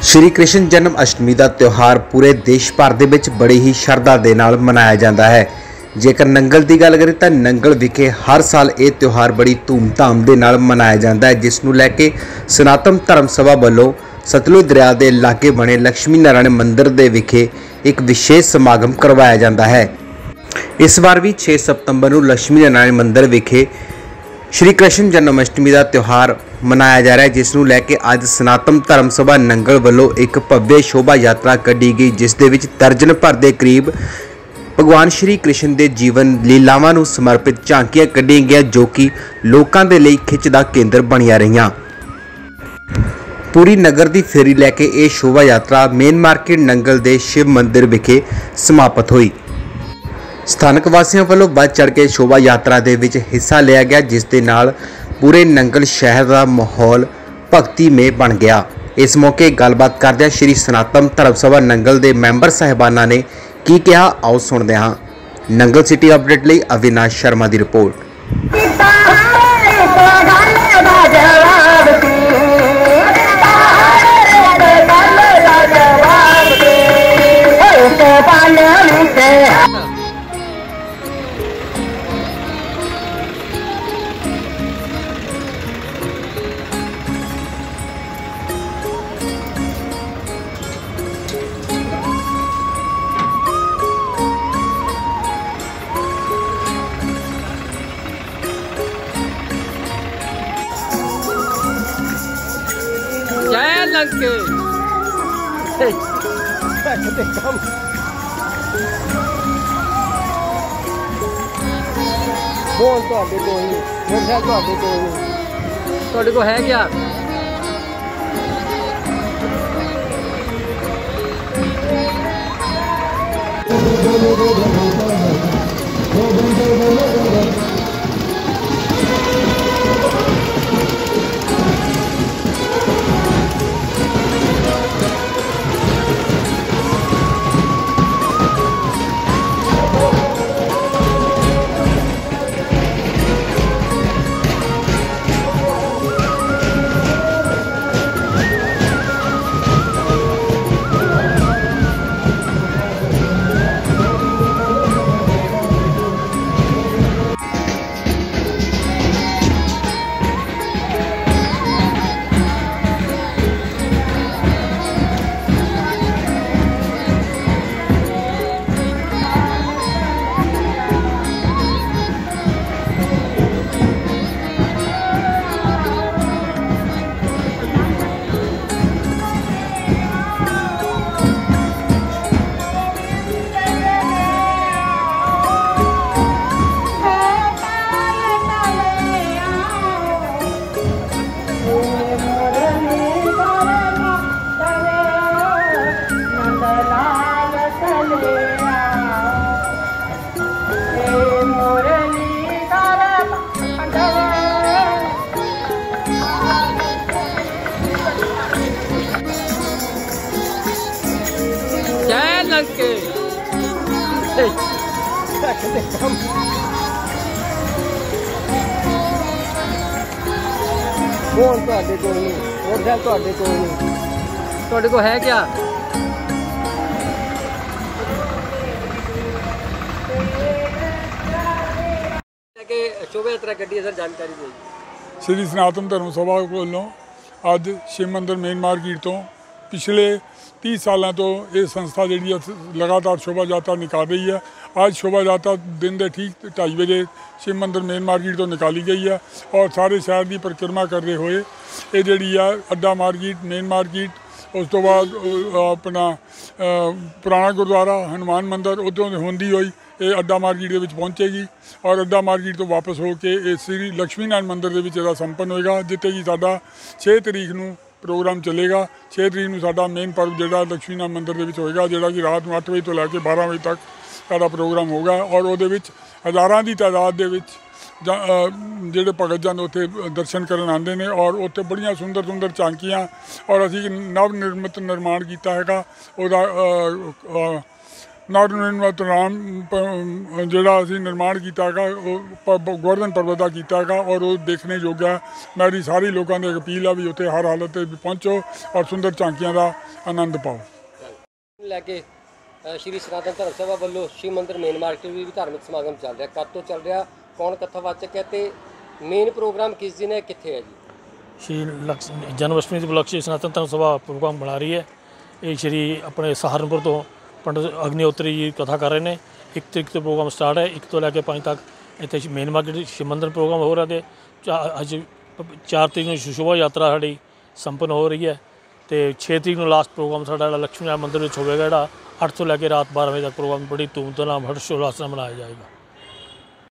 ਸ਼੍ਰੀ ਕ੍ਰਿਸ਼ਨ ਜਨਮ ਅਸ਼ਟਮੀ ਦਾ ਤਿਉਹਾਰ ਪੂਰੇ ਦੇਸ਼ ਭਰ ਦੇ ਵਿੱਚ ਬੜੀ ਹੀ ਸ਼ਰਧਾ ਦੇ ਨਾਲ ਮਨਾਇਆ ਜਾਂਦਾ ਹੈ। ਜੇਕਰ ਨੰਗਲ ਦੀ ਗੱਲ ਕਰੀਏ ਤਾਂ ਨੰਗਲ ਵਿਖੇ ਹਰ ਸਾਲ ਇਹ ਤਿਉਹਾਰ ਬੜੀ ਧੂਮਧਾਮ ਦੇ ਨਾਲ ਮਨਾਇਆ ਜਾਂਦਾ ਹੈ, ਜਿਸ ਨੂੰ ਲੈ ਕੇ ਸਨਾਤਨ ਧਰਮ ਸਭਾ ਵੱਲੋਂ ਸਤਲੁਜ ਦਰਿਆ ਦੇ ਲਾਗੇ ਬਣੇ ਲక్ష్ਮੀ ਨਾਰਾਇਣ ਮੰਦਿਰ ਦੇ ਵਿਖੇ ਇੱਕ ਵਿਸ਼ੇਸ਼ ਸਮਾਗਮ ਕਰਵਾਇਆ ਜਾਂਦਾ ਹੈ। ਇਸ ਵਾਰ ਵੀ 6 ਸਤੰਬਰ ਨੂੰ ਲక్ష్ਮੀ ਨਾਰਾਇਣ ਮੰਦਿਰ ਵਿਖੇ ਸ਼੍ਰੀ ਕ੍ਰਿਸ਼ਨ ਜਨਮ ਅਸ਼ਟਮੀ ਦਾ ਤਿਉਹਾਰ ਮਨਾਇਆ ਜਾ ਰਿਹਾ ਹੈ, ਜਿਸ ਨੂੰ ਲੈ ਕੇ ਅੱਜ ਸਨਾਤਨ ਧਰਮ ਸਭਾ ਨੰਗਲ ਵੱਲੋਂ ਇੱਕ ਭव्य ਸ਼ੋਭਾ ਯਾਤਰਾ ਕੱਢੀ ਗਈ, ਜਿਸ ਦੇ ਵਿੱਚ ਦਰਜਨ ਭਰ ਦੇ ਕਰੀਬ ਭਗਵਾਨ ਸ਼੍ਰੀ ਕ੍ਰਿਸ਼ਨ ਦੇ ਜੀਵਨ ਲੀਲਾਵਾਂ ਨੂੰ ਸਮਰਪਿਤ ਝਾਂਕੀਆਂ ਕੱਢੀਆਂ ਗਈਆਂ, ਜੋ ਕਿ ਲੋਕਾਂ ਦੇ ਲਈ ਖਿੱਚ ਦਾ ਕੇਂਦਰ ਬਣੀਆਂ ਰਹੀਆਂ। ਪੂਰੀ ਨਗਰ ਦੀ ਫੇਰੀ ਲੈ ਕੇ ਇਹ ਸ਼ੋਭਾ ਯਾਤਰਾ ਮੇਨ ਮਾਰਕੀਟ ਨੰਗਲ ਦੇ ਸ਼ਿਵ ਮੰਦਿਰ ਵਿਖੇ ਸਮਾਪਤ ਹੋਈ। ਸਥਾਨਕ ਵਾਸੀਆਂ ਵੱਲੋਂ ਵੱਧ ਚੜ ਕੇ ਸ਼ੋਭਾ ਯਾਤਰਾ ਦੇ ਵਿੱਚ ਹਿੱਸਾ ਲਿਆ ਗਿਆ, ਜਿਸ ਦੇ ਨਾਲ ਪੂਰੇ ਨੰਗਲ ਸ਼ਹਿਰ ਦਾ ਮਾਹੌਲ ਭਗਤੀਮੇ ਬਣ ਗਿਆ। ਇਸ ਮੌਕੇ ਗੱਲਬਾਤ ਕਰਦਿਆਂ ਸ਼੍ਰੀ ਸਨਾਤਨ ਧਰਮ ਸਭਾ ਨੰਗਲ ਦੇ ਮੈਂਬਰ ਸਹਿਬਾਨਾਂ ਨੇ ਕੀ ਕਿਹਾ, ਆਓ ਸੁਣਦੇ ਹਾਂ। ਨੰਗਲ ਸਿਟੀ ਅਪਡੇਟ ਲਈ ਅਵਿਨਾਸ਼ ਸ਼ਰਮਾ ਦੀ ਰਿਪੋਰਟ। ਫੋਨ ਤੁਹਾਡੇ ਕੋਲ ਨਹੀਂ ਮੋਟਰਸਾਈਕਲ ਤੁਹਾਡੇ ਕੋਲ ਨਹੀਂ ਤੁਹਾਡੇ ਕੋਲ ਹੈ ਕਿਆ? ਜੈ ਫੋਨ ਤੁਹਾਡੇ ਕੋਲ ਨਹੀਂ? ਮੋਟਰਸਾਈਕਲ ਤੁਹਾਡੇ ਕੋਲ ਨਹੀਂ? ਤੁਹਾਡੇ ਕੋਲ ਹੈ ਕਿਆ? ਕਿ ਸ਼ੋਭਾ ਯਾਤਰਾ ਗੱਡੀ ਜਾਣਕਾਰੀ ਜੀ। ਸ੍ਰੀ ਸਨਾਤਨ ਧਰਮ ਸਭਾ ਵੱਲੋਂ ਅੱਜ ਸ਼ਿਵ ਮੰਦਿਰ ਮੇਨ ਮਾਰਕੀਟ ਤੋਂ ਪਿਛਲੇ 30 ਸਾਲਾਂ ਤੋਂ ਇਹ ਸੰਸਥਾ ਜਿਹੜੀ ਆ, ਲਗਾਤਾਰ ਸ਼ੋਭਾ ਯਾਤਰਾ ਨਿਕਾਲ ਰਹੀ ਹੈ ਅੱਜ ਸ਼ੋਭਾ ਯਾਤਰਾ ਦਿਨ ਦੇ ਠੀਕ 2:30 ਵਜੇ ਸ਼ਿਵ ਮੰਦਰ ਮੇਨ ਮਾਰਕੀਟ ਤੋਂ ਨਿਕਾਲੀ ਗਈ ਹੈ ਔਰ ਸਾਰੇ ਸ਼ਹਿਰ ਦੀ ਪਰਿਕਰਮਾ ਕਰਦੇ ਹੋਏ। ਇਹ ਜਿਹੜੀ ਆ, ਅੱਡਾ ਮਾਰਕੀਟ, ਮੇਨ ਮਾਰਕੀਟ, ਉਸ ਤੋਂ ਬਾਅਦ ਆਪਣਾ ਪੁਰਾਣਾ ਗੁਰਦੁਆਰਾ, ਹਨੂਮਾਨ ਮੰਦਿਰ ਉਦੋਂ ਹੁੰਦੀ ਹੋਈ ਇਹ ਅੱਡਾ ਮਾਰਕੀਟ ਦੇ ਵਿੱਚ ਪਹੁੰਚੇਗੀ ਔਰ ਅੱਡਾ ਮਾਰਕੀਟ ਤੋਂ ਵਾਪਸ ਹੋ ਕੇ ਇਹ ਸ੍ਰੀ ਲక్ష్ਮੀ ਨਾਰਾਇਣ ਮੰਦਿਰ ਦੇ ਵਿੱਚ ਇਹਦਾ ਸੰਪੰਨ ਹੋਏਗਾ, ਜਿੱਥੇ ਕਿ ਸਾਡਾ 6 ਤਰੀਕ ਨੂੰ ਪ੍ਰੋਗਰਾਮ ਚੱਲੇਗਾ। 6 ਤਰੀਕ ਨੂੰ ਸਾਡਾ ਮੇਨ ਪਰਵ ਜਿਹੜਾ ਲక్ష్ਮੀ ਨਾਰਾਇਣ ਮੰਦਿਰ ਦੇ ਵਿੱਚ ਹੋਏਗਾ ਜਿਹੜਾ ਕਿ ਰਾਤ ਨੂੰ 8 ਵਜੇ ਤੋਂ ਲੈ ਕੇ 12 ਵਜੇ ਤੱਕ ਸਾਡਾ ਪ੍ਰੋਗਰਾਮ ਹੋਗਾ ਔਰ ਉਹਦੇ ਵਿੱਚ ਹਜ਼ਾਰਾਂ ਦੀ ਤਾਦਾਦ ਦੇ ਵਿੱਚ ਜਾਂ, ਜਿਹੜੇ ਭਗਤ ਜਨ ਉੱਥੇ ਦਰਸ਼ਨ ਕਰਨ ਆਉਂਦੇ ਨੇ ਔਰ ਉੱਥੇ ਬੜੀਆਂ ਸੁੰਦਰ ਸੁੰਦਰ ਝਾਂਕੀਆਂ ਔਰ ਅਸੀਂ ਨਵ ਨਿਰਮਿਤ ਨਿਰਮਾਣ ਕੀਤਾ ਹੈਗਾ। ਉਹਦਾ ਨਿਰਮਤ ਰਾਮ ਪ- ਜਿਹੜਾ ਅਸੀਂ ਨਿਰਮਾਣ ਕੀਤਾ ਹੈਗਾ ਉਹ ਗੋਵਰਧਨ ਪਰਬਤ ਦਾ ਕੀਤਾ ਹੈਗਾ ਔਰ ਉਹ ਦੇਖਣੇ ਯੋਗ ਹੈ। ਮੇਰੀ ਸਾਰੀ ਲੋਕਾਂ ਦੀ ਅਪੀਲ ਆ ਵੀ ਉੱਥੇ ਹਰ ਹਾਲਤ ਤੇ ਵੀ ਪਹੁੰਚੋ ਔਰ ਸੁੰਦਰ ਝਾਂਕੀਆਂ ਦਾ ਆਨੰਦ ਪਾਓ। ਲੈ ਕੇ ਸ਼੍ਰੀ ਸਨਾਤਨ ਧਰਮ ਸਭਾ ਵੱਲੋਂ ਸ਼ਿਵ ਮੰਦਿਰ ਮੇਨ ਮਾਰਕੀਟ ਵੀ ਧਾਰਮਿਕ ਸਮਾਗਮ ਚੱਲ ਰਿਹਾ। ਕਦ ਤੋਂ ਚੱਲ ਰਿਹਾ? ਕੌਣ ਕਥਾਵਾਚਕ ਹੈ ਤੇ ਮੇਨ ਪ੍ਰੋਗਰਾਮ ਕਿਸ ਦਿਨ ਹੈ? ਕਿੱਥੇ ਹੈ ਜੀ? ਸ਼੍ਰੀ ਜਨਮ ਅਸ਼ਟਮੀ ਦੇ ਉਪਲਕਸ਼ 'ਚ ਸਨਾਤਨ ਧਰਮ ਸਭਾ ਪ੍ਰੋਗਰਾਮ ਬਣਾ ਰਹੀ ਹੈ। ਇਹ ਸ਼੍ਰੀ ਆਪਣੇ ਸਹਾਰਨਪੁਰ ਤੋਂ ਪੰਡਿਤ ਅਗਨੀਹੋਤਰੀ ਜੀ ਕਥਾ ਕਰ ਰਹੇ ਨੇ। ਇੱਕ ਤਰੀਕ ਤੋਂ ਪ੍ਰੋਗਰਾਮ ਸਟਾਰਟ ਹੈ। ਇੱਕ ਤੋਂ ਲੈ ਕੇ ਪੰਜ ਤੱਕ ਇੱਥੇ ਮੇਨ ਮਾਰਕੀਟ ਸ਼ਿਵ ਮੰਦਰ ਪ੍ਰੋਗਰਾਮ ਹੋ ਰਿਹਾ ਤੇ ਚਾ- ਅੱਜ 4 ਤਰੀਕ ਨੂੰ ਸ਼ੋਭਾ ਯਾਤਰਾ ਸਾਡੀ ਸੰਪੰਨ ਹੋ ਰਹੀ ਹੈ ਤੇ 6 ਤਰੀਕ ਨੂੰ ਲਾਸਟ ਪ੍ਰੋਗਰਾਮ ਸਾਡਾ ਜਿਹੜਾ ਲక్ష్ਮੀ ਨਾਰਾਇਣ ਮੰਦਿਰ ਵਿੱਚ ਹੋਵੇਗਾ ਜਿਹੜਾ 8 ਤੋਂ ਲੈ ਕੇ ਰਾਤ 12 ਵਜੇ ਤੱਕ ਪ੍ਰੋਗਰਾਮ, ਬੜੀ ਧੂਮਧਾਮ ਹਰਸ਼ੋਲਾਸ ਨਾਲ ਮਨਾਇਆ ਜਾਏਗਾ।